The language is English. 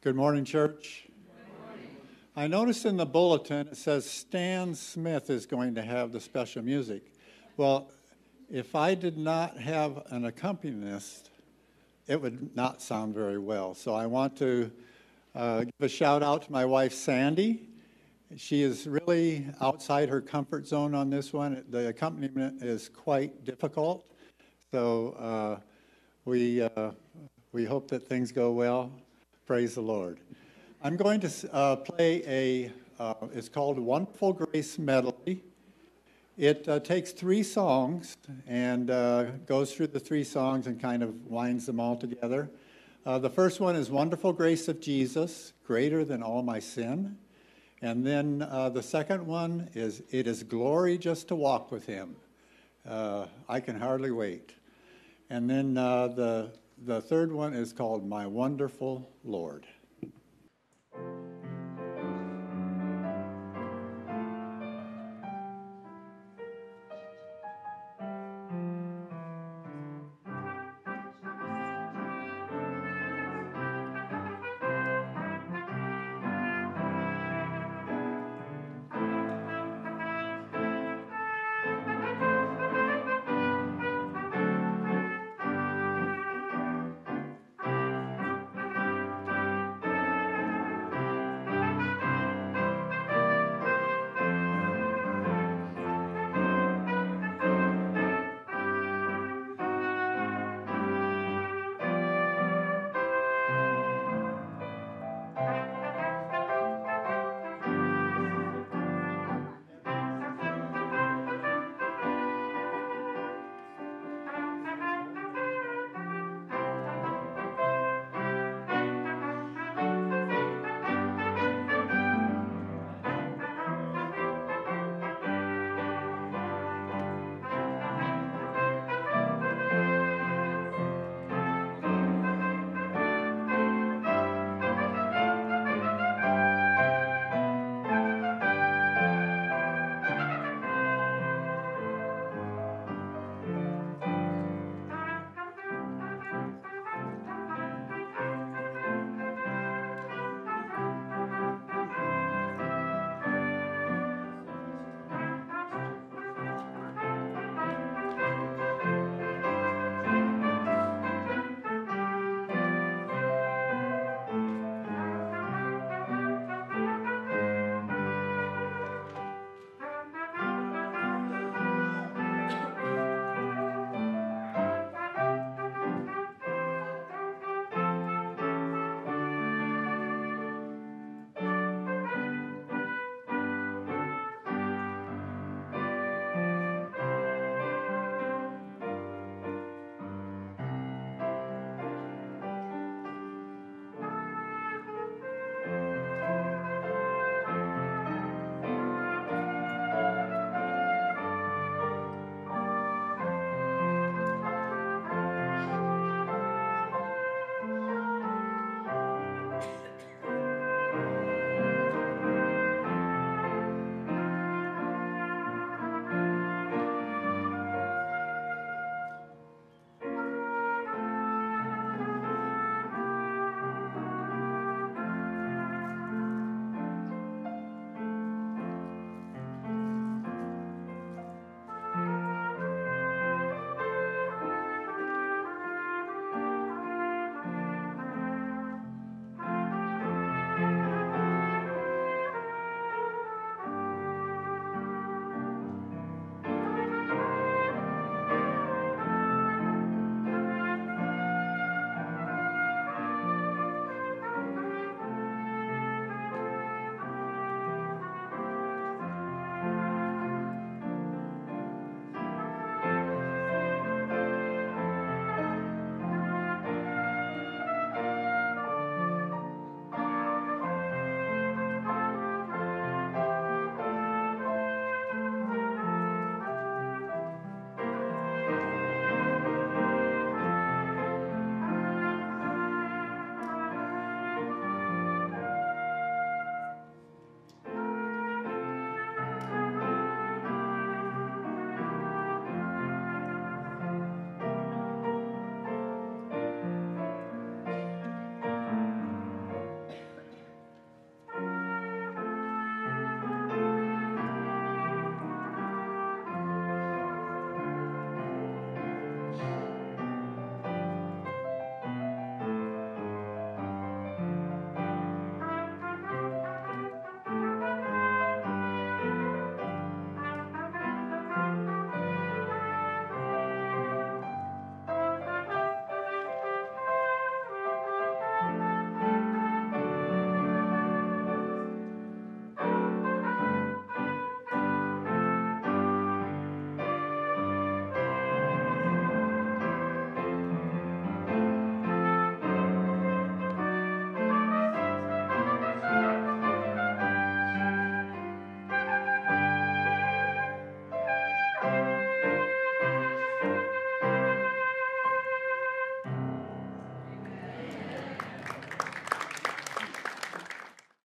Good morning, church. I noticed in the bulletin it says Stan Smith is going to have the special music. Well, if I did not have an accompanist, it would not sound very well. So I want to uh, give a shout out to my wife, Sandy. She is really outside her comfort zone on this one. The accompaniment is quite difficult. So uh, we, uh, we hope that things go well. Praise the Lord. I'm going to uh, play a, uh, it's called Wonderful Grace Medley. It uh, takes three songs and uh, goes through the three songs and kind of winds them all together. Uh, the first one is Wonderful Grace of Jesus, greater than all my sin. And then uh, the second one is It is Glory Just to Walk with Him. I can hardly wait. And then the the third one is called My Wonderful Lord.